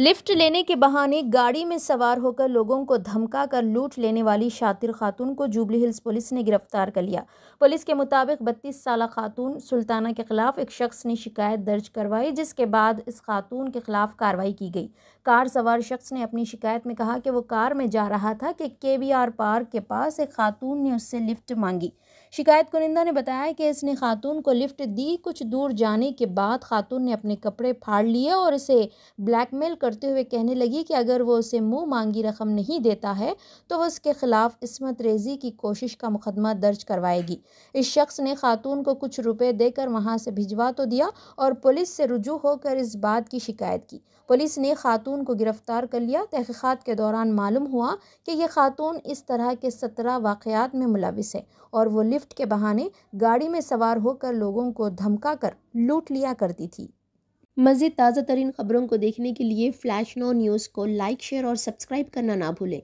Lift लेने के बहाने गाड़ी में सवार होकर लोगों को धमका कर लूट लेने वाली शातिर खातून को जुबली हिल्स पुलिस ने गिरफ़्तार कर लिया। पुलिस के मुताबिक बत्तीस साल खातून सुल्ताना के खिलाफ एक शख्स ने शिकायत दर्ज करवाई, जिसके बाद इस खातून के खिलाफ कार्रवाई की गई। कार सवार शख्स ने अपनी शिकायत में कहा कि वो कार में जा रहा था कि के पार्क के पास एक खातून ने उससे लिफ्ट मांगी। शिकायत कुनिंदा ने बताया कि इसने खातून को लिफ्ट दी। कुछ दूर जाने के बाद खातून ने अपने कपड़े फाड़ लिए और इसे ब्लैकमेल करते हुए कहने लगी कि अगर वो उसे मुँह मांगी रकम नहीं देता है तो वह उसके खिलाफ इसमत रेजी की कोशिश का मुकदमा दर्ज करवाएगी। इस शख्स ने खातून को कुछ रुपए देकर वहाँ से भिजवा तो दिया और पुलिस से रुजू होकर इस बात की शिकायत की। पुलिस ने खातून को गिरफ़्तार कर लिया। तहकीक़ात के दौरान मालूम हुआ कि यह खातून इस तरह के सत्रह वाक़ात में मुलविस है और वो लिफ्ट के बहाने गाड़ी में सवार होकर लोगों को धमका कर लूट लिया करती थी। मज़ीद ताज़ा तरीन ख़बरों को देखने के लिए फ़्लैश नो न्यूज़ को लाइक शेयर और सब्सक्राइब करना ना भूलें।